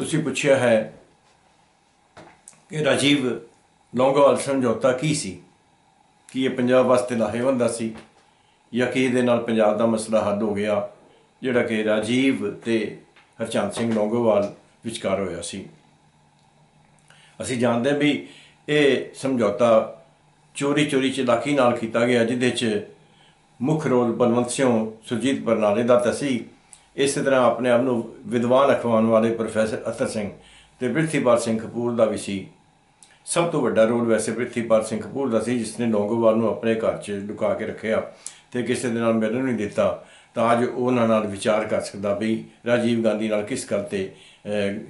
ਤੁਸੀਂ ਪੁੱਛਿਆ ਹੈ ਕਿ ਰਾਜੀਵ ਲੌਂਗੋਵਾਲ ਸਮਝੌਤਾ ਕੀ ਸੀ? ਕੀ ਇਹ ਪੰਜਾਬ ਵਾਸਤੇ ਲਾਹੇਵੰਦ ਸੀ ਜਾਂ ਕਿ ਇਹਦੇ ਨਾਲ ਪੰਜਾਬ ਦਾ ਮਸਲਾ ਹੱਲ ਹੋ ਗਿਆ ਜਿਹੜਾ ਕਿ ਰਾਜੀਵ ਤੇ ਹਰਚੰਦ ਸਿੰਘ ਲੌਂਗੋਵਾਲ ਵਿਚਕਾਰ ਹੋਇਆ ਸੀ? ਅਸੀਂ ਜਾਣਦੇ ਵੀ ਇਹ ਸਮਝੌਤਾ ਚੋਰੀ ਚੋਰੀ ਚਲਾਕੀ ਨਾਲ ਕੀਤਾ ਗਿਆ, ਜਿਹਦੇ 'ਚ ਮੁੱਖ ਰੋਲ ਬਲਵੰਤ ਸਿੰਘ, ਸੁਰਜੀਤ ਬਰਨਾਲੇ ਦਾ ਤਾਂ ਸੀ। ਇਸੇ ਤਰ੍ਹਾਂ ਆਪਣੇ ਆਪ ਨੂੰ ਵਿਦਵਾਨ ਅਖਵਾਉਣ ਵਾਲੇ ਪ੍ਰੋਫੈਸਰ ਅਤਰ ਸਿੰਘ ਤੇ ਪ੍ਰਿਥੀਪਾਲ ਸਿੰਘ ਕਪੂਰ ਦਾ ਵੀ ਸੀ। ਸਭ ਤੋਂ ਵੱਡਾ ਰੋਲ ਵੈਸੇ ਪ੍ਰਿਥੀਪਾਲ ਸਿੰਘ ਕਪੂਰ ਦਾ ਸੀ ਜਿਸ ਨੇ ਲੌਂਗੋਵਾਲ ਨੂੰ ਆਪਣੇ ਘਰ 'ਚ ਲੁਕਾ ਕੇ ਰੱਖਿਆ ਤੇ ਕਿਸੇ ਦੇ ਨਾਲ ਮਿਲਣ ਨਹੀਂ ਦਿੱਤਾ, ਤਾਂ ਅੱਜ ਉਹਨਾਂ ਨਾਲ ਵਿਚਾਰ ਕਰ ਸਕਦਾ ਵੀ ਰਾਜੀਵ ਗਾਂਧੀ ਨਾਲ ਕਿਸ ਗੱਲ ਤੇ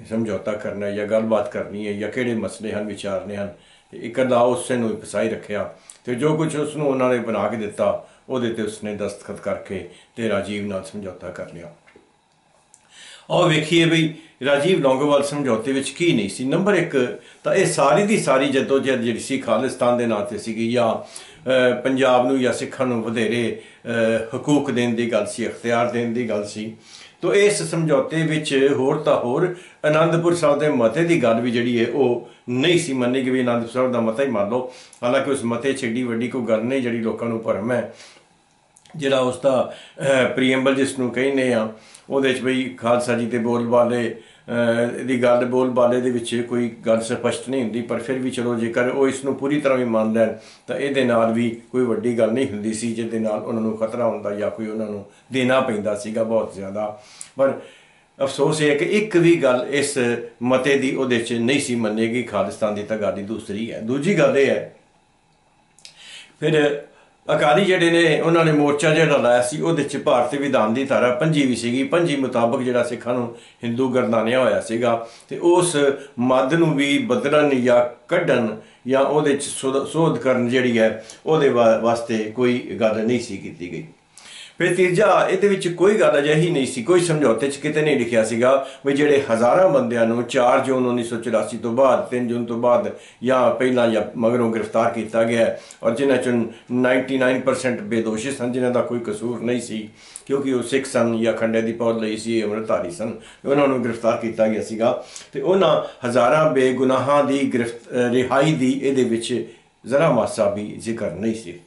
ਸਮਝੌਤਾ ਕਰਨਾ ਹੈ ਜਾਂ ਗੱਲਬਾਤ ਕਰਨੀ ਹੈ ਜਾਂ ਕਿਹੜੇ ਮਸਲੇ ਹਨ, ਵਿਚਾਰਨੇ ਹਨ। ਤੇ ਇਕੱਲਾ ਉਸੇ ਨੂੰ ਫਸਾਈ ਰੱਖਿਆ ਤੇ ਜੋ ਕੁਝ ਉਸ ਨੂੰ ਉਹਨਾਂ ਨੇ ਬਣਾ ਕੇ ਦਿੱਤਾ, ਉਹਦੇ ਤੇ ਉਸਨੇ ਦਸਤਖਤ ਕਰਕੇ ਤੇ ਰਾਜੀਵ ਨਾਲ ਸਮਝੌਤਾ ਕਰ ਲਿਆ। ਆਓ ਵੇਖੀਏ ਬਈ, ਰਾਜੀਵ ਲੌਂਗੋਵਾਲ ਸਮਝੌਤੇ ਵਿੱਚ ਕੀ ਨਹੀਂ ਸੀ। ਨੰਬਰ 1 ਤਾਂ ਇਹ ਸਾਰੀ ਦੀ ਸਾਰੀ ਜਦੋਜਹਿਦ ਜਿਹੜੀ ਸੀ ਖਾਲਿਸਤਾਨ ਦੇ ਨਾਂ ਤੇ ਸੀਗੀ ਜਾਂ ਪੰਜਾਬ ਨੂੰ ਜਾਂ ਸਿੱਖਾਂ ਨੂੰ ਵਧੇਰੇ ਹਕੂਕ ਦੇਣ ਦੀ ਗੱਲ ਸੀ, ਅਖਤਿਆਰ ਦੇਣ ਦੀ ਗੱਲ ਸੀ। ਤੋ ਇਸ ਸਮਝੌਤੇ ਵਿੱਚ ਹੋਰ ਤਾਂ ਹੋਰ ਆਨੰਦਪੁਰ ਸਾਹਿਬ ਦੇ ਮਤੇ ਦੀ ਗੱਲ ਵੀ ਜਿਹੜੀ ਹੈ ਉਹ ਨਹੀਂ ਸੀ ਮੰਨੀ ਕਿ ਵੀ ਆਨੰਦਪੁਰ ਸਾਹਿਬ ਦਾ ਮਤਾ ਹੀ ਮੰਨ ਲਓ। ਹਾਲਾਂਕਿ ਉਸ ਮਤੇ ਛੇਡੀ ਵੱਡੀ ਕੋਈ ਗੱਲ ਨਹੀਂ ਜਿਹੜੀ ਲੋਕਾਂ ਨੂੰ ਭਰਮ ਹੈ। ਜਿਹੜਾ ਉਸ ਦਾ ਪ੍ਰੀਐਮਬਲ ਜਿਸ ਨੂੰ ਕਹਿੰਦੇ ਆ ਉਹਦੇ 'ਚ ਬਈ ਖਾਲਸਾ ਜੀ ਦੇ ਬੋਲਬਾਲੇ ਦੀ ਗੱਲ ਬੋਲਬਾਲੇ ਦੇ ਵਿੱਚ ਕੋਈ ਗੱਲ ਸਪਸ਼ਟ ਨਹੀਂ ਹੁੰਦੀ, ਪਰ ਫਿਰ ਵੀ ਚਲੋ ਜੇਕਰ ਉਹ ਇਸ ਨੂੰ ਪੂਰੀ ਤਰ੍ਹਾਂ ਵੀ ਮੰਨ ਲੈਣ, ਤਾਂ ਇਹਦੇ ਨਾਲ ਵੀ ਕੋਈ ਵੱਡੀ ਗੱਲ ਨਹੀਂ ਹੁੰਦੀ ਸੀ, ਜਿਹਦੇ ਨਾਲ ਉਹਨਾਂ ਨੂੰ ਖਤਰਾ ਹੁੰਦਾ ਜਾਂ ਕੋਈ ਉਹਨਾਂ ਨੂੰ ਦੇਣਾ ਪੈਂਦਾ ਸੀਗਾ ਬਹੁਤ ਜ਼ਿਆਦਾ। ਪਰ ਅਫਸੋਸ ਇਹ ਹੈ ਕਿ ਇੱਕ ਵੀ ਗੱਲ ਇਸ ਮਤੇ ਦੀ ਉਹਦੇ 'ਚ ਨਹੀਂ ਸੀ ਮੰਨੇਗੀ, ਖਾਲਿਸਤਾਨ ਦੀ ਤਾਂ ਗੱਲ ਹੀ ਦੂਸਰੀ ਹੈ। ਦੂਜੀ ਗੱਲ ਇਹ ਹੈ, ਫਿਰ ਅਕਾਲੀ ਜਿਹੜੇ ਨੇ, ਉਹਨਾਂ ਨੇ ਮੋਰਚਾ ਜਿਹੜਾ ਲਾਇਆ ਸੀ, ਉਹਦੇ ਚ ਭਾਰਤੀ ਵਿਧਾਨ ਦੀ ਧਾਰਾ ਪੰਜੀ ਵੀ ਸੀਗੀ। ਪੰਜੀ ਮੁਤਾਬਕ ਜਿਹੜਾ ਸਿੱਖਾਂ ਨੂੰ ਹਿੰਦੂ ਗਰਦਾਨਿਆ ਹੋਇਆ ਸੀਗਾ। ਤੇ ਉਸ ਮੱਦ ਨੂੰ ਵੀ ਬਦਲਣ ਜਾਂ ਕੱਢਣ ਜਾਂ ਉਹਦੇ ਚ ਸੋਧ ਕਰਨ ਜਿਹੜੀ ਹੈ, ਉਹਦੇ ਵਾਸਤੇ ਕੋਈ ਗੱਲ ਨਹੀਂ ਸੀ ਕੀਤੀ ਗਈ। ਫਿਰ ਤੀਜਾ, ਇਹਦੇ ਵਿੱਚ ਕੋਈ ਗੱਲ ਅਜਿਹੀ ਨਹੀਂ ਸੀ, ਕੋਈ ਸਮਝੌਤੇ 'ਚ ਕਿਤੇ ਨਹੀਂ ਲਿਖਿਆ ਸੀਗਾ ਵੀ ਜਿਹੜੇ ਹਜ਼ਾਰਾਂ ਬੰਦਿਆਂ ਨੂੰ 4 ਜੂਨ 1984 ਤੋਂ ਬਾਅਦ 3 ਜੂਨ ਤੋਂ ਬਾਅਦ ਜਾਂ ਪਹਿਲਾਂ ਜਾਂ ਮਗਰੋਂ ਗ੍ਰਿਫਤਾਰ ਕੀਤਾ ਗਿਆ ਔਰ ਜਿਨ੍ਹਾਂ ਚੋਂ 99% ਬੇਦੋਸ਼ੀ ਸਨ, ਜਿਨ੍ਹਾਂ ਦਾ ਕੋਈ ਕਸੂਰ ਨਹੀਂ ਸੀ, ਕਿਉਂਕਿ ਉਹ ਸਿੱਖ ਸਨ ਜਾਂ ਖੰਡੇ ਦੀ ਪੌਦ ਲਈ ਸੀ ਅਮਰਤਾਰੀ ਸਨ ਉਹਨਾਂ ਨੂੰ ਗ੍ਰਿਫਤਾਰ ਕੀਤਾ ਗਿਆ ਸੀਗਾ। ਤੇ ਉਹਨਾਂ ਹਜ਼ਾਰਾਂ ਬੇਗੁਨਾਹਾਂ ਦੀ ਗ੍ਰਿਫਤ ਰਿਹਾਈ ਦੀ ਇਹਦੇ ਵਿੱਚ ਜ਼ਰਾ ਮਾਸਾ ਵੀ ਜ਼ਿਕਰ ਨਹੀਂ ਸੀ।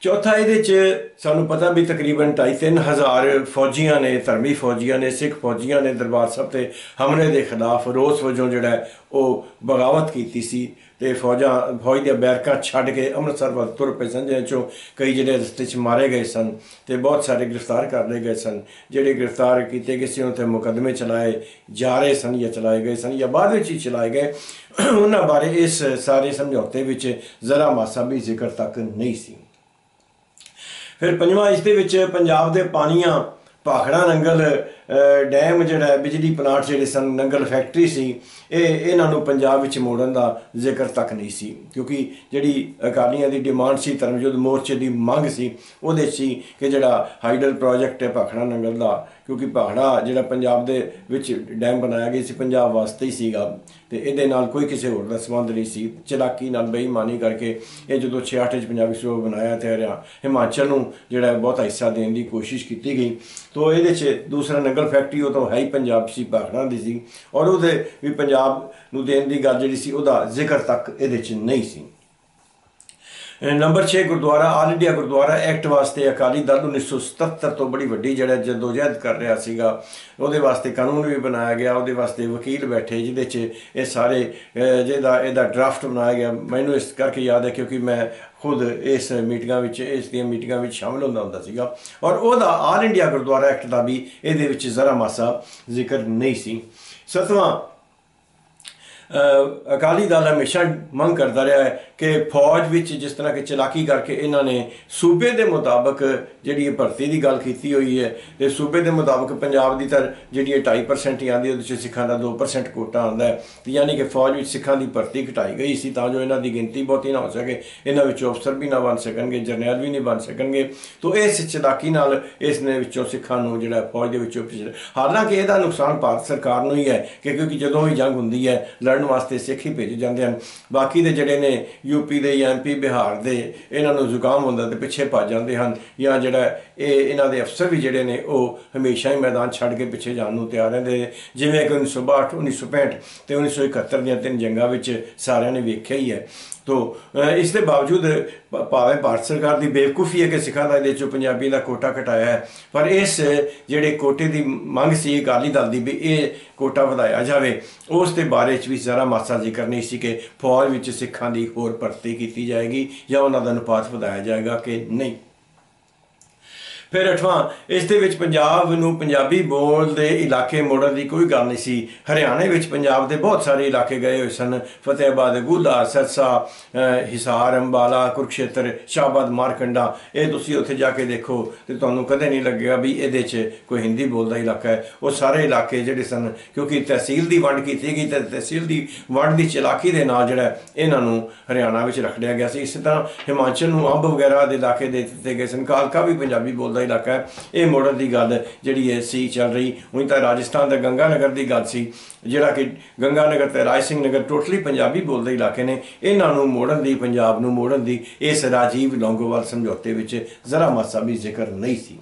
ਚੌਥਾ ਇਹਦੇ ਚ ਸਾਨੂੰ ਪਤਾ ਵੀ ਤਕਰੀਬਨ 2.5000 ਫੌਜੀਆਂ ਨੇ, ਧਰਮੀ ਫੌਜੀਆਂ ਨੇ, ਸਿੱਖ ਫੌਜੀਆਂ ਨੇ ਦਰਬਾਰ ਸਾਹਿਬ ਤੇ ਹਮਲੇ ਦੇ ਖਿਲਾਫ ਰੋਸ ਵਜੋਂ ਜਿਹੜਾ ਉਹ ਬਗਾਵਤ ਕੀਤੀ ਸੀ ਤੇ ਫੌਜਾਂ, ਫੌਜ ਦੇ ਬੈਰਕਾਂ ਛੱਡ ਕੇ ਅੰਮ੍ਰਿਤਸਰ ਵੱਲ ਤੁਰ ਪਏ ਸਨ ਜਿਹਨਾਂ ਚੋਂ ਕਈ ਜਿਹੜੇ ਰਸਤੇ 'ਚ ਮਾਰੇ ਗਏ ਸਨ ਤੇ ਬਹੁਤ ਸਾਰੇ ਗ੍ਰਿਫਤਾਰ ਕਰ ਲਏ ਗਏ ਸਨ। ਜਿਹੜੇ ਗ੍ਰਿਫਤਾਰ ਕੀਤੇ ਗਏ ਸੀ ਉਹਨਾਂ ਤੇ ਮੁਕੱਦਮੇ ਚਲਾਏ ਜਾ ਰਹੇ ਸਨ ਜਾਂ ਚਲਾਏ ਗਏ ਸਨ ਜਾਂ ਬਾਅਦ ਵਿੱਚ ਹੀ ਚਲਾਏ ਗਏ। ਉਹਨਾਂ ਬਾਰੇ ਇਸ ਸਾਰੇ ਸਮਝੌਤੇ ਵਿੱਚ ਜ਼ਰਾ ਮਾਸਾ ਵੀ ਜ਼ਿਕਰ ਤੱਕ ਨਹੀਂ ਸੀ। ਫਿਰ ਪੰਜਵਾਂ ਇਸ ਦੇ ਵਿੱਚ ਪੰਜਾਬ ਦੇ ਪਾਣੀਆਂ ਭਾਖੜਾ ਨੰਗਲ ਡੈਮ ਜਿਹੜਾ ਬਿਜਲੀ ਪਲਾਂਟ ਜਿਹੜੇ ਸਨ, ਨੰਗਲ ਫੈਕਟਰੀ ਸੀ, ਇਹ ਇਹਨਾਂ ਨੂੰ ਪੰਜਾਬ ਵਿੱਚ ਮੋੜਨ ਦਾ ਜ਼ਿਕਰ ਤੱਕ ਨਹੀਂ ਸੀ। ਕਿਉਂਕਿ ਜਿਹੜੀ ਅਕਾਲੀਆਂ ਦੀ ਡਿਮਾਂਡ ਸੀ, ਧਰਮਯੁੱਧ ਮੋਰਚੇ ਦੀ ਮੰਗ ਸੀ, ਉਹਦੇ ਸੀ ਕਿ ਜਿਹੜਾ ਹਾਈਡਲ ਪ੍ਰੋਜੈਕਟ ਹੈ ਭਾਖੜਾ ਨੰਗਲ ਦਾ, ਕਿਉਂਕਿ ਭਾਖੜਾ ਜਿਹੜਾ ਪੰਜਾਬ ਦੇ ਵਿੱਚ ਡੈਮ ਬਣਾਇਆ ਗਿਆ ਸੀ, ਪੰਜਾਬ ਵਾਸਤੇ ਹੀ ਸੀਗਾ। ਤੇ ਇਹਦੇ ਨਾਲ ਕੋਈ ਕਿਸੇ ਹੋਰ ਦਾ ਸੰਬੰਧ ਨਹੀਂ ਸੀ। ਚਲਾਕੀ ਨਾਲ ਬੇਈਮਾਨੀ ਕਰਕੇ ਇਹ ਜਦੋਂ 66 'ਚ ਪੰਜਾਬੀ ਸੂਬਾ ਬਣਾਇਆ ਤੇ ਹਿਮਾਚਲ ਨੂੰ ਜਿਹੜਾ ਬਹੁਤਾ ਹਿੱਸਾ ਦੇਣ ਦੀ ਕੋਸ਼ਿਸ਼ ਕੀਤੀ ਗਈ। ਤੋਂ ਇਹਦੇ 'ਚ ਦੂਸਰਾ ਨੰਗਲ ਫੈਕਟਰੀ ਉਹ ਤਾਂ ਹੈ ਹੀ ਪੰਜਾਬ ਸੀ ਭਾਖੜਾ ਦੀ ਸੀ। ਔਰ ਉਹਦੇ ਵੀ ਪੰਜਾਬ ਨੂੰ ਦੇਣ ਦੀ ਗੱਲ ਜਿਹੜੀ ਸੀ, ਉਹਦਾ ਜ਼ਿਕਰ ਤੱਕ ਇਹਦੇ 'ਚ ਨਹੀਂ ਸੀ। ਨੰਬਰ 6 gurdwara, all India Gurdwara act ਵਾਸਤੇ ਅਕਾਲੀ ਦਲ 1977 ਤੋਂ ਬੜੀ ਵੱਡੀ ਜਿਹੜਾ ਜਦੋਜਹਿਦ ਕਰ ਰਿਹਾ ਸੀਗਾ, ਉਹਦੇ ਵਾਸਤੇ ਕਾਨੂੰਨ ਵੀ ਬਣਾਇਆ ਗਿਆ, ਉਹਦੇ ਵਾਸਤੇ ਵਕੀਲ ਬੈਠੇ, ਜਿਹਦੇ 'ਚ ਇਹ ਸਾਰੇ ਜਿਹਦਾ, ਇਹਦਾ ਡਰਾਫਟ ਬਣਾਇਆ ਗਿਆ। ਮੈਨੂੰ ਇਸ ਕਰਕੇ ਯਾਦ ਹੈ ਕਿਉਂਕਿ ਮੈਂ ਖੁਦ ਇਸ ਮੀਟਿੰਗਾਂ ਵਿੱਚ, ਇਸ ਦੀਆਂ ਮੀਟਿੰਗਾਂ ਵਿੱਚ ਸ਼ਾਮਲ ਹੁੰਦਾ ਹੁੰਦਾ ਸੀਗਾ। ਔਰ ਉਹਦਾ ਆਲ ਇੰਡੀਆ ਗੁਰਦੁਆਰਾ ਐਕਟ ਦਾ ਵੀ ਇਹਦੇ ਵਿੱਚ ਜ਼ਰਾ ਮਾਸਾ ਜ਼ਿਕਰ ਨਹੀਂ ਸੀ। ਸਤਵਾਂ ਅਕਾਲੀ ਦਲ ਹਮੇਸ਼ਾ ਮੰਗ ਕਰਦਾ ਰਿਹਾ ਹੈ ਕਿ ਫੌਜ ਵਿੱਚ ਜਿਸ ਤਰ੍ਹਾਂ ਕਿ ਚਲਾਕੀ ਕਰਕੇ ਇਹਨਾਂ ਨੇ ਸੂਬੇ ਦੇ ਮੁਤਾਬਕ ਜਿਹੜੀ ਇਹ ਭਰਤੀ ਦੀ ਗੱਲ ਕੀਤੀ ਹੋਈ ਹੈ ਤੇ ਸੂਬੇ ਦੇ ਮੁਤਾਬਕ ਪੰਜਾਬ ਦੀ ਤਾਂ ਜਿਹੜੀ 2.5% ਹੀ ਆਂਦੀ ਉਹਦੇ ਵਿੱਚ ਸਿੱਖਾਂ ਦਾ 2% ਕੋਟਾ ਆਉਂਦਾ ਹੈ। ਯਾਨੀ ਕਿ ਫੌਜ ਵਿੱਚ ਸਿੱਖਾਂ ਦੀ ਭਰਤੀ ਘਟਾਈ ਗਈ ਸੀ ਤਾਂ ਜੋ ਇਹਨਾਂ ਦੀ ਗਿਣਤੀ ਬਹੁਤੀ ਨਾ ਹੋ ਸਕੇ, ਇਹਨਾਂ ਵਿੱਚ ਅਫਸਰ ਵੀ ਨਾ ਬਣ ਸਕਣਗੇ, ਜਰਨੈਲ ਵੀ ਨਹੀਂ ਬਣ ਸਕਣਗੇ। ਤੋਂ ਇਸ ਚਲਾਕੀ ਨਾਲ ਇਸ ਨੇ ਵਿੱਚੋਂ ਸਿੱਖਾਂ ਨੂੰ ਜਿਹੜਾ ਫੌਜ ਦੇ ਵਿੱਚੋਂ ਹਾਲਾਂਕਿ ਇਹਦਾ ਨੁਕਸਾਨ ਭਾਰਤ ਸਰਕਾਰ ਨੂੰ ਹੀ ਹੈ, ਕਿ ਕਿਉਂਕਿ ਜਦੋਂ ਵੀ ਜੰਗ ਹੁੰਦੀ ਹੈ, ਲੜਨ ਵਾਸਤੇ ਸਿੱਖ ਹੀ ਭੇਜੇ ਜਾਂਦੇ ਹਨ। ਬਾਕੀ ਦੇ ਜਿਹੜੇ ਨੇ ਯੂਪੀ ਦੇ ਜਾਂ ਐਮਪੀ ਬਿਹਾਰ ਦੇ, ਇਹਨਾਂ ਨੂੰ ਜ਼ੁਕਾਮ ਹੁੰਦਾ ਤੇ ਪਿੱਛੇ ਭੱਜ ਜਾਂਦੇ ਹਨ ਜਾਂ ਜਿਹੜਾ ਇਹ ਇਹਨਾਂ ਦੇ ਅਫਸਰ ਵੀ ਜਿਹੜੇ ਨੇ, ਉਹ ਹਮੇਸ਼ਾ ਹੀ ਮੈਦਾਨ ਛੱਡ ਕੇ ਪਿੱਛੇ ਜਾਣ ਨੂੰ ਤਿਆਰ ਰਹਿੰਦੇ ਜਿਵੇਂ ਕਿ 1962 1965 ਤੇ 1971 ਦੀਆਂ ਤਿੰਨ ਜੰਗਾਂ ਵਿੱਚ ਸਾਰਿਆਂ ਨੇ ਵੇਖਿਆ ਹੀ ਹੈ। ਤੋ ਇਸ ਦੇ ਬਾਵਜੂਦ ਭਾਵੇਂ ਭਾਰਤ ਸਰਕਾਰ ਦੀ ਬੇਵਕੂਫੀ ਹੈ ਕਿ ਸਿੱਖਾਂ ਦਾ ਇਹਦੇ ਚੋਂ ਪੰਜਾਬੀ ਦਾ ਕੋਟਾ ਘਟਾਇਆ ਹੈ, ਪਰ ਇਸ ਜਿਹੜੇ ਕੋਟੇ ਦੀ ਮੰਗ ਸੀ ਅਕਾਲੀ ਦਲ ਦੀ ਵੀ ਇਹ ਕੋਟਾ ਵਧਾਇਆ ਜਾਵੇ, ਉਸ ਦੇ ਬਾਰੇ ਚ ਵੀ ਜ਼ਰਾ ਮਾਸਾ ਜ਼ਿਕਰ ਨਹੀਂ ਸੀ ਕਿ ਫੌਜ ਵਿੱਚ ਸਿੱਖਾਂ ਦੀ ਹੋਰ ਭਰਤੀ ਕੀਤੀ ਜਾਏਗੀ ਜਾਂ ਉਹਨਾਂ ਦਾ ਅਨੁਪਾਤ ਵਧਾਇਆ ਜਾਏਗਾ ਕਿ ਨਹੀਂ। ਫਿਰ ਅਠਵਾਂ, ਇਸ ਦੇ ਵਿੱਚ ਪੰਜਾਬ ਨੂੰ ਪੰਜਾਬੀ ਬੋਲਦੇ ਇਲਾਕੇ ਮੋੜਨ ਦੀ ਕੋਈ ਗੱਲ ਨਹੀਂ ਸੀ। ਹਰਿਆਣੇ ਵਿੱਚ ਪੰਜਾਬ ਦੇ ਬਹੁਤ ਸਾਰੇ ਇਲਾਕੇ ਗਏ ਹੋਏ ਸਨ। ਫਤਿਹਬਾਦ, ਗੁੱਲਾ ਸਰਸਾ ਹਿਸਾਰ, ਅੰਬਾਲਾ, ਕੁਰਕਸ਼ੇਤਰ, ਸ਼ਾਹਬਾਦ, ਮਾਰਕੰਡਾ, ਇਹ ਤੁਸੀਂ ਉੱਥੇ ਜਾ ਕੇ ਦੇਖੋ ਤੇ ਤੁਹਾਨੂੰ ਕਦੇ ਨਹੀਂ ਲੱਗੇਗਾ ਵੀ ਇਹਦੇ 'ਚ ਕੋਈ ਹਿੰਦੀ ਬੋਲਦਾ ਇਲਾਕਾ ਹੈ। ਉਹ ਸਾਰੇ ਇਲਾਕੇ ਜਿਹੜੇ ਸਨ, ਕਿਉਂਕਿ ਤਹਿਸੀਲ ਦੀ ਵੰਡ ਕੀਤੀ ਗਈ ਤੇ ਤਹਿਸੀਲ ਦੀ ਵੰਡ ਦੀ ਚਲਾਕੀ ਦੇ ਨਾਲ ਜਿਹੜਾ ਇਹਨਾਂ ਨੂੰ ਹਰਿਆਣਾ ਵਿੱਚ ਰੱਖ ਲਿਆ ਗਿਆ ਸੀ। ਇਸੇ ਤਰ੍ਹਾਂ ਹਿਮਾਚਲ ਨੂੰ ਅੰਬ ਵਗੈਰਾ ਦੇ ਇਲਾਕੇ ਦੇ ਦਿੱਤੇ ਗਏ ਸਨ। ਕਾਲਕਾ ਵੀ ਪੰਜਾਬੀ ਬੋਲਦਾ ਦਾ ਇਲਾਕਾ ਹੈ। ਇਹ ਮੋੜਨ ਦੀ ਗੱਲ ਜਿਹੜੀ ਹੈ ਸੀ, ਚੱਲ ਰਹੀ। ਹੁਣ ਤਾਂ ਰਾਜਸਥਾਨ ਦਾ ਗੰਗਾ ਨਗਰ ਦੀ ਗੱਲ ਸੀ, ਜਿਹੜਾ ਕਿ ਗੰਗਾ ਨਗਰ ਤੇ ਰਾਜ ਸਿੰਘ ਨਗਰ ਟੋਟਲੀ ਪੰਜਾਬੀ ਬੋਲਦੇ ਇਲਾਕੇ ਨੇ। ਇਹਨਾਂ ਨੂੰ ਮੋੜਨ ਦੀ, ਪੰਜਾਬ ਨੂੰ ਮੋੜਨ ਦੀ, ਇਸ ਰਾਜੀਵ ਲੌਂਗੋਵਾਲ ਸਮਝੌਤੇ ਵਿੱਚ ਜ਼ਰਾ ਮਾਸਾ ਵੀ ਜ਼ਿਕਰ ਨਹੀਂ ਸੀ।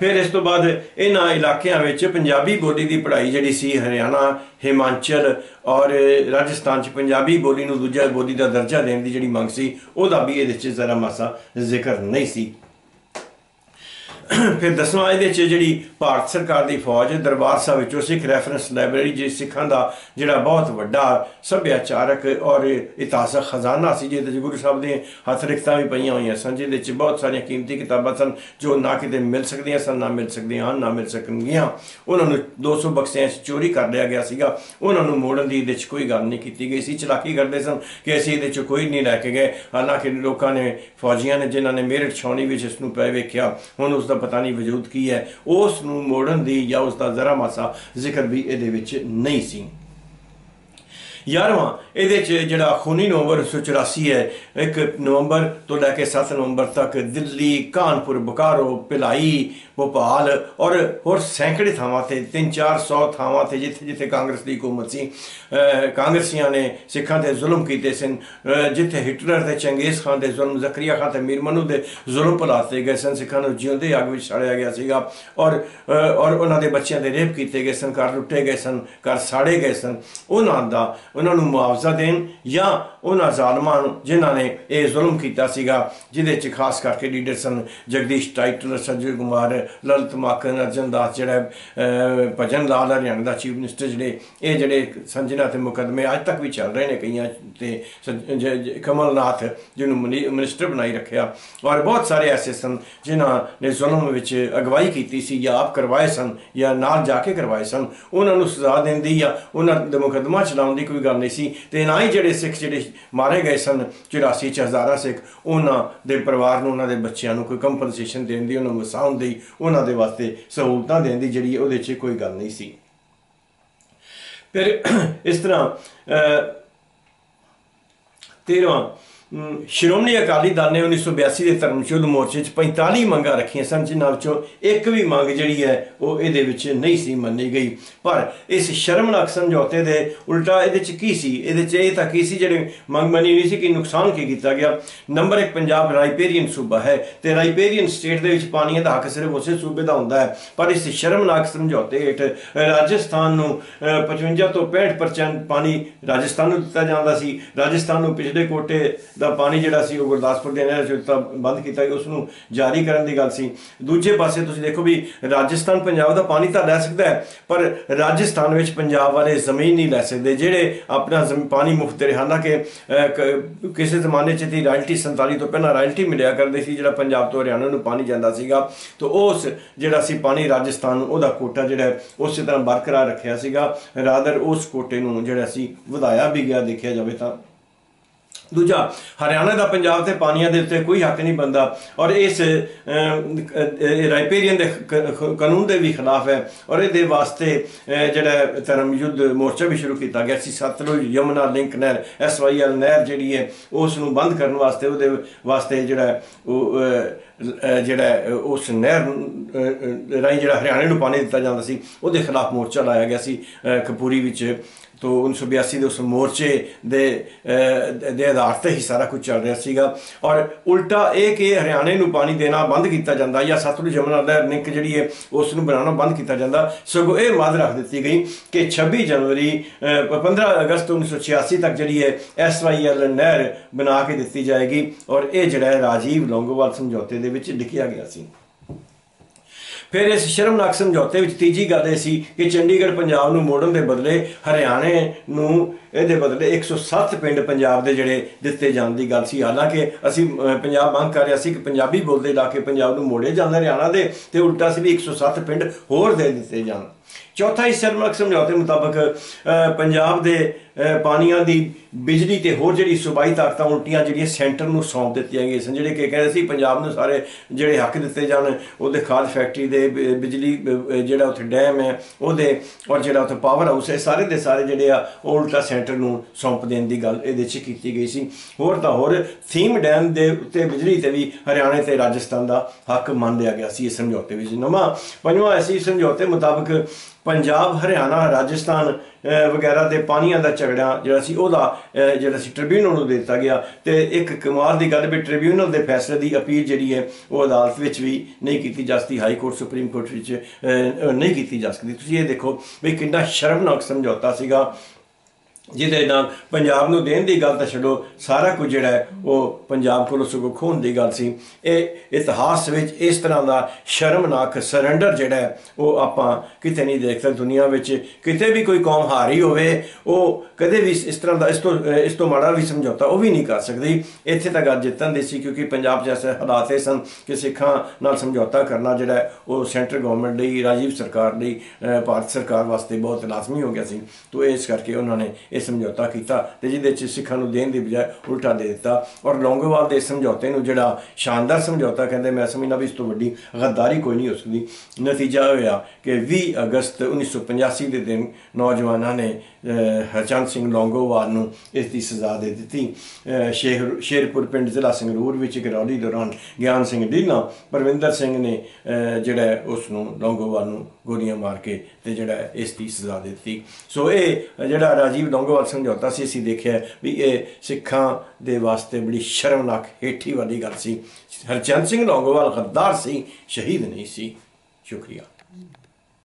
ਫਿਰ ਇਸ ਤੋਂ ਬਾਅਦ ਇਹਨਾਂ ਇਲਾਕਿਆਂ ਵਿੱਚ ਪੰਜਾਬੀ ਬੋਲੀ ਦੀ ਪੜ੍ਹਾਈ ਜਿਹੜੀ ਸੀ, ਹਰਿਆਣਾ, ਹਿਮਾਚਲ ਔਰ ਰਾਜਸਥਾਨ 'ਚ ਪੰਜਾਬੀ ਬੋਲੀ ਨੂੰ ਦੂਜਾ ਬੋਲੀ ਦਾ ਦਰਜਾ ਦੇਣ ਦੀ ਜਿਹੜੀ ਮੰਗ ਸੀ, ਉਹਦਾ ਵੀ ਇਹਦੇ 'ਚ ਜ਼ਰਾ ਮਾਸਾ ਜ਼ਿਕਰ ਨਹੀਂ ਸੀ। ਫਿਰ ਦਸਵਾਂ ਇਹਦੇ ਚ ਜਿਹੜੀ ਭਾਰਤ ਸਰਕਾਰ ਦੀ ਫੌਜ ਦਰਬਾਰ ਸਾਹਿਬ ਵਿੱਚੋਂ ਸਿੱਖ ਰੈਫਰੈਂਸ ਲਾਇਬ੍ਰੇਰੀ ਜੇ ਸਿੱਖਾਂ ਦਾ ਜਿਹੜਾ ਬਹੁਤ ਵੱਡਾ ਸੱਭਿਆਚਾਰਕ ਔਰ ਇਤਿਹਾਸਕ ਖਜ਼ਾਨਾ ਸੀ, ਜਿਹਦੇ 'ਚ ਗੁਰੂ ਸਾਹਿਬ ਦੇ ਹੱਥ ਲਿਖਤਾਂ ਵੀ ਪਈਆਂ ਹੋਈਆਂ ਸਨ, ਜਿਹਦੇ 'ਚ ਬਹੁਤ ਸਾਰੀਆਂ ਕੀਮਤੀ ਕਿਤਾਬਾਂ ਸਨ, ਜੋ ਨਾ ਕਿਤੇ ਮਿਲ ਸਕਦੀਆਂ ਸਨ, ਨਾ ਮਿਲ ਸਕਦੀਆਂ ਹਨ, ਨਾ ਮਿਲ ਸਕਣਗੀਆਂ। ਉਹਨਾਂ ਨੂੰ 200 ਬਕਸਿਆਂ 'ਚ ਚੋਰੀ ਕਰ ਲਿਆ ਗਿਆ ਸੀਗਾ। ਉਹਨਾਂ ਨੂੰ ਮੋੜਨ ਦੀ ਇਹਦੇ 'ਚ ਕੋਈ ਗੱਲ ਨਹੀਂ ਕੀਤੀ ਗਈ ਸੀ। ਚਲਾਕੀ ਕਰਦੇ ਸਨ ਕਿ ਅਸੀਂ ਇਹਦੇ 'ਚ ਕੋਈ ਨਹੀਂ ਲੈ ਕੇ ਗਏ। ਹਾਲਾਂਕਿ ਲੋਕਾਂ ਨੇ, ਫੌਜੀਆਂ ਨੇ, ਜਿਨ੍ਹਾਂ ਨੇ ਮੇਰਠ ਛਾਉਣੀ ਵਿੱਚ ਇਸ ਨੂੰ ਪੈ ਵੇਖਿਆ, ਹੁਣ ਉਸ ਦਾ ਪਤਾ ਨਹੀਂ ਵਜੂਦ ਕੀ ਹੈ। ਉਸ ਨੂੰ ਮੋੜਨ ਦੀ ਜਾਂ ਉਸ ਦਾ ਜ਼ਰਾ ਮਾਸਾ ਜ਼ਿਕਰ ਵੀ ਇਹਦੇ ਵਿੱਚ ਨਹੀਂ ਸੀ। 11ਵਾਂ ਇਹਦੇ ਚ ਜਿਹੜਾ ਖੂਨੀ ਨਵੰਬਰ 1984 ਹੈ 1 ਨਵੰਬਰ ਤੋਂ ਲੈ ਕੇ 7 ਨਵੰਬਰ ਤੱਕ ਦਿੱਲੀ, ਕਾਨਪੁਰ ਬੁਕਾਰੋ ਪਿਲਾਈ ਭੋਪਾਲ ਔਰ ਹੋਰ ਸੈਂਕੜੇ ਥਾਵਾਂ ਤੇ 3-400 ਥਾਵਾਂ ਤੇ ਜਿੱਥੇ ਜਿੱਥੇ ਕਾਂਗਰਸ ਦੀ ਹਕੂਮਤ ਸੀ ਕਾਂਗਰਸੀਆਂ ਨੇ ਸਿੱਖਾਂ ਤੇ ਜ਼ੁਲਮ ਕੀਤੇ ਸਨ ਜਿੱਥੇ ਹਿਟਲਰ ਤੇ ਚੰਗੇਜ਼ ਖਾਨ ਦੇ ਜ਼ੁਲਮ, ਜ਼ਕਰੀਆ ਖਾਨ ਤੇ ਮੀਰ ਮਨੂ ਦੇ ਜ਼ੁਲਮ ਭੁਲਾਤੇ ਗਏ ਸਨ, ਸਿੱਖਾਂ ਨੂੰ ਜਿਉਂਦੇ ਅੱਗ ਵਿੱਚ ਸਾੜਿਆ ਗਿਆ ਸੀਗਾ ਔਰ ਔਰ ਉਹਨਾਂ ਦੇ ਬੱਚਿਆਂ ਦੇ ਰੇਪ ਕੀਤੇ ਗਏ ਸਨ, ਘਰ ਲੁੱਟੇ ਗਏ ਸਨ, ਘਰ ਸਾੜੇ ਗਏ ਸਨ, ਉਹਨਾਂ ਦਾ ਉਹਨਾਂ ਨੂੰ ਮੁਆਵਜ਼ਾ ਦੇਣ ਜਾਂ ਉਹਨਾਂ ਜ਼ਾਲਮਾਂ ਨੂੰ, ਜਿਨ੍ਹਾਂ ਨੇ ਇਹ ਜ਼ੁਲਮ ਕੀਤਾ ਸੀਗਾ, ਜਿਹਦੇ ਚ ਖਾਸ ਕਰਕੇ ਲੀਡਰ ਸਨ ਜਗਦੀਸ਼ ਟਾਈਟਲ ਸੱਜੇ ਕੁਮਾਰ, ਲਲਿਤ ਮਾਕਨ, ਅਰਜਨ ਦਾਸ ਜਿਹੜਾ ਭਜਨ ਲਾਲ, ਹਰਿਆਣਾ ਦਾ ਚੀਫ ਮਿਨਿਸਟਰ ਜਿਹੜੇ, ਇਹ ਜਿਹੜੇ ਸੰਜਨਾ ਤੇ ਮੁਕਦਮੇ ਅੱਜ ਤੱਕ ਵੀ ਚੱਲ ਰਹੇ ਨੇ ਕਈਆਂ ਤੇ ਕਮਲਨਾਥ, ਜਿਹਨੂੰ ਮਿਨਿਸਟਰ ਬਣਾਈ ਰੱਖਿਆ। ਔਰ ਬਹੁਤ ਸਾਰੇ ਐਸੇ ਸਨ ਜਿਨ੍ਹਾਂ ਨੇ ਜ਼ੁਲਮ ਵਿੱਚ ਅਗਵਾਈ ਕੀਤੀ ਸੀ, ਜਾਂ ਆਪ ਕਰਵਾਏ ਸਨ, ਜਾਂ ਨਾਲ ਜਾ ਕੇ ਕਰਵਾਏ ਸਨ। ਉਹਨਾਂ ਨੂੰ ਸਜ਼ਾ ਦੇਣ ਦੀ ਜਾਂ ਉਹਨਾਂ ਦੇ ਮੁਕਦਮਾ ਚਲਾਉਣ ਦੀ ਕੋਈ ਗੱਲ ਨਹੀਂ ਸੀ। ਤੇ ਨਾ ਹੀ ਜਿਹੜੇ ਸਿੱਖ, ਜਿਹੜੇ ਮਾਰੇ ਗਏ ਸਨ। 84 ਚ ਹਜ਼ਾਰਾਂ ਸਿੱਖ ਉਹਨਾਂ ਦੇ ਪਰਿਵਾਰ ਨੂੰ, ਉਹਨਾਂ ਦੇ ਬੱਚਿਆਂ ਨੂੰ ਕੋਈ ਕੰਪਨਸੇਸ਼ਨ ਦੇਣ ਦੀ, ਉਹਨਾਂ ਨੂੰ ਵਸਾਉਣ ਦੀ, ਉਹਨਾਂ ਦੇ ਵਾਸਤੇ ਸਹੂਲਤਾਂ ਦੇਣ ਦੀ ਜਿਹੜੀ ਉਹਦੇ 'ਚ ਕੋਈ ਗੱਲ ਨਹੀਂ ਸੀ। ਫਿਰ ਇਸ ਤਰ੍ਹਾਂ 13ਵਾਂ ਸ਼੍ਰੋਮਣੀ ਅਕਾਲੀ ਦਲ ਨੇ 1982 ਦੇ ਧਰਮਸ਼ੁੱਧ ਮੋਰਚੇ 'ਚ 45 ਮੰਗਾਂ ਰੱਖੀਆਂ ਸਨ, ਜਿਨ੍ਹਾਂ ਵਿੱਚੋਂ ਇੱਕ ਵੀ ਮੰਗ ਜਿਹੜੀ ਹੈ ਉਹ ਇਹਦੇ ਵਿੱਚ ਨਹੀਂ ਸੀ ਮੰਨੀ ਗਈ। ਪਰ ਇਸ ਸ਼ਰਮਨਾਕ ਸਮਝੌਤੇ ਦੇ ਉਲਟਾ ਇਹਦੇ 'ਚ ਕੀ ਸੀ? ਇਹਦੇ 'ਚ ਇਹ ਤਾਂ ਕੀ ਸੀ? ਜਿਹੜੇ ਮੰਗ ਮੰਨੀ ਨਹੀਂ ਸੀ ਕਿ ਨੁਕਸਾਨ ਕੀ ਕੀਤਾ ਗਿਆ? ਨੰਬਰ 1 ਪੰਜਾਬ ਰਾਈਪੇਰੀਅਨ ਸੂਬਾ ਹੈ ਤੇ ਰਾਈਪੇਰੀਅਨ ਸਟੇਟ ਦੇ ਵਿੱਚ ਪਾਣੀ ਦਾ ਹੱਕ ਸਿਰਫ ਉਸੇ ਸੂਬੇ ਦਾ ਹੁੰਦਾ ਹੈ। ਪਰ ਇਸ ਸ਼ਰਮਨਾਕ ਸਮਝੌਤੇ ਹੇਠ ਰਾਜਸਥਾਨ ਨੂੰ 55 ਤੋਂ 65% ਪਾਣੀ ਰਾਜਸਥਾਨ ਨੂੰ ਦਿੱਤਾ ਜਾਂਦਾ ਸੀ। ਰਾਜਸਥਾਨ ਨੂੰ ਪਿਛਲੇ ਕੋਟੇ ਤਾਂ ਪਾਣੀ ਜਿਹੜਾ ਸੀ ਉਹ ਗੁਰਦਾਸਪੁਰ ਦੇ ਨਹਿਰ ਚੋਂ ਤਾਂ ਬੰਦ ਕੀਤਾ ਗਿਆ ਉਸ ਨੂੰ ਜਾਰੀ ਕਰਨ ਦੀ ਗੱਲ ਸੀ। ਦੂਜੇ ਪਾਸੇ ਤੁਸੀਂ ਦੇਖੋ ਵੀ ਰਾਜਸਥਾਨ ਪੰਜਾਬ ਦਾ ਪਾਣੀ ਤਾਂ ਲੈ ਸਕਦਾ ਹੈ, ਪਰ ਰਾਜਸਥਾਨ ਵਿੱਚ ਪੰਜਾਬ ਵਾਲੇ ਜ਼ਮੀਨ ਨਹੀਂ ਲੈ ਸਕਦੇ, ਜਿਹੜੇ ਆਪਣਾ ਪਾਣੀ ਮੁਫਤ ਦੇ ਹਨ। ਕਿ, ਕਿਸੇ ਜ਼ਮਾਨੇ 'ਚ ਦੀ ਰਾਇਲਟੀ 47 ਤੋਂ ਪਹਿਲਾਂ ਰਾਇਲਟੀ ਮਿਲਿਆ ਕਰਦੇ ਸੀ, ਜਿਹੜਾ ਪੰਜਾਬ ਤੋਂ ਹਰਿਆਣਾ ਨੂੰ ਪਾਣੀ ਜਾਂਦਾ ਸੀਗਾ। ਤਾਂ ਉਸ ਜਿਹੜਾ ਸੀ ਪਾਣੀ ਰਾਜਸਥਾਨ ਨੂੰ, ਉਹਦਾ ਕੋਟਾ ਜਿਹੜਾ ਉਸੇ ਤਰ੍ਹਾਂ ਬਰਕਰਾਰ ਰੱਖਿਆ ਸੀਗਾ। ਰਾਦਰ ਉਸ ਕੋਟੇ ਨੂੰ ਜਿਹੜਾ ਸੀ, ਵਧਾਇਆ ਵੀ ਗਿਆ, ਦੇਖਿਆ ਜਾਵੇ ਤਾਂ। ਦੂਜਾ, ਹਰਿਆਣਾ ਦਾ ਪੰਜਾਬ ਤੇ ਪਾਣੀਆਂ ਦੇ ਉੱਤੇ ਕੋਈ ਹੱਕ ਨਹੀਂ ਬੰਦਾ ਔਰ ਇਸ ਰਾਈਪੇਰੀਅਨ ਦੇ ਕਾਨੂੰਨ ਦੇ ਵੀ ਖਿਲਾਫ ਹੈ ਔਰ ਇਹਦੇ ਵਾਸਤੇ ਜਿਹੜਾ ਧਰਮ ਯੁੱਧ ਮੋਰਚਾ ਵੀ ਸ਼ੁਰੂ ਕੀਤਾ ਗਿਆ ਸੀ, ਸਤਲੁਜ ਯਮਨਾ ਲਿੰਕ ਨਹਿਰ ਐਸਵਾਈਐਲ ਨਹਿਰ ਜਿਹੜੀ ਹੈ, ਉਸ ਨੂੰ ਬੰਦ ਕਰਨ ਵਾਸਤੇ, ਉਹਦੇ ਵਾਸਤੇ ਜਿਹੜਾ, ਉਹ ਜਿਹੜਾ ਉਸ ਨਹਿਰ ਰਾਈ ਜਿਹੜਾ ਹਰਿਆਣੇ ਨੂੰ ਪਾਣੀ ਦਿੱਤਾ ਜਾਂਦਾ ਸੀ ਉਹਦੇ ਖਿਲਾਫ ਮੋਰਚਾ ਲਾਇਆ ਗਿਆ ਸੀ ਕਪੂਰੀ ਵਿੱਚ। ਤੋਂ 1982 ਦੇ ਉਸ ਮੋਰਚੇ ਦੇ ਦੇ ਆਧਾਰ ਤੇ ਹੀ ਸਾਰਾ ਕੁਝ ਚੱਲ ਰਿਹਾ ਸੀਗਾ। ਔਰ ਉਲਟਾ ਇਹ ਕਿ ਹਰਿਆਣੇ ਨੂੰ ਪਾਣੀ ਦੇਣਾ ਬੰਦ ਕੀਤਾ ਜਾਂਦਾ ਜਾਂ ਸਤਲੁਜ ਯਮੁਨਾ ਦਾ ਲਿੰਕ ਜਿਹੜੀ ਹੈ ਉਸ ਨੂੰ ਬਣਾਉਣਾ ਬੰਦ ਕੀਤਾ ਜਾਂਦਾ ਸਗੋਂ ਇਹ ਮਾਦ ਰੱਖ ਦਿੱਤੀ ਗਈ ਕਿ 26 ਜਨਵਰੀ ਅਹ, 15 ਅਗਸਤ 1986 ਤੱਕ ਜਿਹੜੀ ਹੈ ਐਸਵਾਈਐਲ ਨਹਿਰ ਬਣਾ ਕੇ ਦਿੱਤੀ ਜਾਏਗੀ। ਔਰ ਇਹ ਜਿਹੜਾ ਰਾਜੀਵ ਲੌਂਗੋਵਾਲ ਸਮਝੌਤੇ ਦੇ ਵਿੱਚ ਲਿਖਿਆ ਗਿਆ ਸੀ। ਫਿਰ ਇਸ ਸ਼ਰਮਨਾਕ ਸਮਝੌਤੇ ਵਿੱਚ ਤੀਜੀ ਗੱਲ ਇਹ ਸੀ ਕਿ ਚੰਡੀਗੜ੍ਹ ਪੰਜਾਬ ਨੂੰ ਮੋੜਨ ਦੇ ਬਦਲੇ ਹਰਿਆਣੇ ਨੂੰ ਇਹਦੇ ਬਦਲੇ 107 ਪਿੰਡ ਪੰਜਾਬ ਦੇ ਜਿਹੜੇ ਦਿੱਤੇ ਜਾਣ ਦੀ ਗੱਲ ਸੀ। ਹਾਲਾਂਕਿ ਅਸੀਂ ਅਹ, ਪੰਜਾਬ ਮੰਗ ਕਰ ਰਿਹਾ ਸੀ ਕਿ ਪੰਜਾਬੀ ਬੋਲਦੇ ਇਲਾਕੇ ਪੰਜਾਬ ਨੂੰ ਮੋੜੇ ਜਾਂਦੇ ਹਰਿਆਣਾ ਦੇ ਤੇ ਉਲਟਾ ਸੀ ਵੀ 107 ਪਿੰਡ ਹੋਰ ਦੇ ਦਿੱਤੇ ਜਾਣ। ਚੌਥਾ ਇਸ ਸ਼ਰਮਨਾਕ ਸਮਝੌਤੇ ਮੁਤਾਬਕ ਪੰਜਾਬ ਦੇ ਪਾਣੀਆਂ ਦੀ ਬਿਜਲੀ ਤੇ ਹੋਰ ਜਿਹੜੀ ਸੂਬਾਈ ਤਾਕਤਾਂ ਉਲਟੀਆਂ ਜਿਹੜੀਆਂ ਸੈਂਟਰ ਨੂੰ ਸੌਂਪ ਦਿੱਤੀਆਂ ਗਈਆਂ ਸਨ, ਜਿਹੜੇ ਕਿ ਕਹਿੰਦੇ ਸੀ ਪੰਜਾਬ ਨੂੰ ਸਾਰੇ ਜਿਹੜੇ ਹੱਕ ਦਿੱਤੇ ਜਾਣ, ਉਹਦੇ ਖਾਦ ਫੈਕਟਰੀ ਦੇ ਬਿਜਲੀ ਜਿਹੜਾ ਉੱਥੇ ਡੈਮ ਹੈ, ਉਹਦੇ ਔਰ ਜਿਹੜਾ ਉੱਥੇ ਪਾਵਰ ਹਾਊਸ ਹੈ, ਸਾਰੇ ਦੇ ਸਾਰੇ ਜਿਹੜੇ ਆ, ਉਹ ਉਲਟਾ ਸੈਂਟਰ ਨੂੰ ਸੌਂਪ ਦੇਣ ਦੀ ਗੱਲ ਇਹਦੇ 'ਚ ਕੀਤੀ ਗਈ ਸੀ। ਹੋਰ ਤਾਂ ਹੋਰ ਥੀਮ ਡੈਮ ਦੇ ਉੱਤੇ ਬਿਜਲੀ ਤੇ ਵੀ ਹਰਿਆਣੇ ਤੇ ਰਾਜਸਥਾਨ ਦਾ ਹੱਕ ਮੰਨ ਲਿਆ ਗਿਆ ਸੀ, ਇਸ ਸਮਝੌਤੇ ਵਿੱਚ। ਨਵਾਂ, ਪੰਜਵਾਂ ਐਸੀ ਸਮਝੌਤੇ ਮੁਤਾਬਕ ਪੰਜਾਬ, ਹਰਿਆਣਾ, ਰਾਜਸਥਾਨ ਵਗੈਰਾ ਦੇ ਪਾਣੀਆਂ ਦਾ ਝਗੜਾ ਜਿਹੜਾ ਸੀ, ਉਹਦਾ ਜਿਹੜਾ ਸੀ ਟ੍ਰਿਬਿਊਨਲ ਨੂੰ ਦੇ ਦਿੱਤਾ ਗਿਆ ਤੇ ਇੱਕ ਕਮਾਲ ਦੀ ਗੱਲ ਵੀ ਟ੍ਰਿਬਿਊਨਲ ਦੇ ਫੈਸਲੇ ਦੀ ਅਪੀਲ ਜਿਹੜੀ ਹੈ, ਉਹ ਅਦਾਲਤ ਵਿੱਚ ਵੀ ਨਹੀਂ ਕੀਤੀ ਜਾ ਸਕਦੀ, ਹਾਈ ਕੋਰਟ, ਸੁਪਰੀਮ ਕੋਰਟ ਵਿੱਚ ਨਹੀਂ ਕੀਤੀ ਜਾ ਸਕਦੀ। ਤੁਸੀਂ ਇਹ ਦੇਖੋ ਵੀ ਕਿੰਨਾ ਸ਼ਰਮਨਾਕ ਸਮਝੌਤਾ ਸੀਗਾ। ਜਿਹਦੇ ਨਾਲ ਪੰਜਾਬ ਨੂੰ ਦੇਣ ਦੀ ਗੱਲ ਤਾਂ ਛੱਡੋ, ਸਾਰਾ ਕੁਝ ਜਿਹੜਾ ਉਹ ਪੰਜਾਬ ਕੋਲੋਂ ਸਗੋਂ ਖੋਹਣ ਦੀ ਗੱਲ ਸੀ। ਇਹ ਇਤਿਹਾਸ ਵਿੱਚ ਇਸ ਤਰ੍ਹਾਂ ਦਾ ਸ਼ਰਮਨਾਕ ਸਰੈਂਡਰ ਜਿਹੜਾ ਉਹ ਆਪਾਂ ਕਿਤੇ ਨਹੀਂ ਦੇਖ ਸਕਦੇ ਦੁਨੀਆ ਵਿੱਚ। ਕਿਤੇ ਵੀ ਕੋਈ ਕੌਮ ਹਾਰੀ ਹੋਵੇ, ਉਹ ਕਦੇ ਵੀ ਇਸ ਤਰ੍ਹਾਂ ਦਾ, ਇਸ ਤੋਂ ਇਸ ਤੋਂ ਮਾੜਾ ਵੀ ਸਮਝੌਤਾ ਉਹ ਵੀ ਨਹੀਂ ਕਰ ਸਕਦੀ। ਇੱਥੇ ਤਾਂ ਗੱਲ ਜਿੱਤਣ ਦੀ ਸੀ, ਕਿਉਂਕਿ ਪੰਜਾਬ ਜੈਸੇ ਹਾਲਾਤ ਇਹ ਸਨ ਕਿ ਸਿੱਖਾਂ ਨਾਲ ਸਮਝੌਤਾ ਕਰਨਾ ਜਿਹੜਾ ਉਹ ਸੈਂਟਰ ਗਵਰਨਮੈਂਟ ਲਈ ਰਾਜੀਵ ਸਰਕਾਰ ਲਈ ਭਾਰਤ ਸਰਕਾਰ ਵਾਸਤੇ ਬਹੁਤ ਲਾਜ਼ਮੀ ਹੋ ਗਿਆ ਸੀ। ਤੋਂ, ਇਸ ਕਰਕੇ ਉਹਨਾਂ ਨੇ ਇਹ ਸਮਝੌਤਾ ਕੀਤਾ ਤੇ ਜਿਹਦੇ ਵਿੱਚ ਸਿੱਖਾਂ ਨੂੰ ਦੇਣ ਦੀ ਬਜਾਏ ਉਲਟਾ ਦੇ ਦਿੱਤਾ। ਔਰ ਲੌਂਗੋਵਾਲ ਦੇ ਸਮਝੌਤੇ ਨੂੰ ਜਿਹੜਾ ਸ਼ਾਨਦਾਰ ਸਮਝੌਤਾ ਕਹਿੰਦੇ, ਮੈਂ ਸਮਝਣਾ ਵੀ ਇਸ ਤੋਂ ਵੱਡੀ ਗद्दारी ਕੋਈ ਨਹੀਂ ਹੋ ਸਕਦੀ। ਨਤੀਜਾ ਹੋਇਆ ਕਿ 20 ਅਗਸਤ 1985 ਦੇ ਦਿਨ ਨੌਜਵਾਨਾਂ ਨੇ ਹਰਚੰਦ ਸਿੰਘ ਲੌਂਗੋਵਾਲ ਨੂੰ ਇਸ ਦੀ ਸਜ਼ਾ ਦੇ ਦਿੱਤੀ। ਸ਼ੇਰ ਸ਼ੇਰਪੁਰ ਪਿੰਡ ਜ਼ਿਲ੍ਹਾ ਸੰਗਰੂਰ ਵਿੱਚ ਇੱਕ ਰੌਲੀ ਦੌਰਾਨ ਗਿਆਨ ਸਿੰਘ ਢੀਲਾ, ਪਰਵਿੰਦਰ ਸਿੰਘ ਨੇ ਜਿਹੜਾ ਉਸ ਨੂੰ ਲੌਂਗੋਵਾਲ ਨੂੰ ਗੋਲੀਆਂ ਮਾਰ ਕੇ ਤੇ ਜਿਹੜਾ ਇਸ ਦੀ ਸਜ਼ਾ ਦੇ ਦਿੱਤੀ। ਸੋ ਇਹ ਜਿਹੜਾ ਰਾਜੀਵ ਲੌਂਗੋਵਾਲ ਸਮਝੌਤਾ ਸੀ, ਅਸੀਂ ਦੇਖਿਆ ਵੀ ਇਹ ਸਿੱਖਾਂ ਦੇ ਵਾਸਤੇ ਬੜੀ ਸ਼ਰਮਨਾਕ ਹੇਠੀ ਵਾਲੀ ਗੱਲ ਸੀ। ਹਰਚੰਦ ਸਿੰਘ ਲੌਂਗੋਵਾਲ ਗੱਦਾਰ ਸੀ, ਸ਼ਹੀਦ ਨਹੀਂ ਸੀ। ਸ਼ੁਕਰੀਆ।